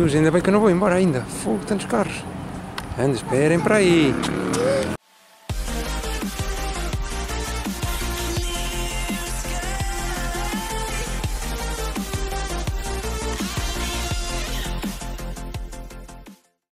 Jesus, ainda bem que eu não vou embora ainda. Fogo, tantos carros. Anda, esperem para aí.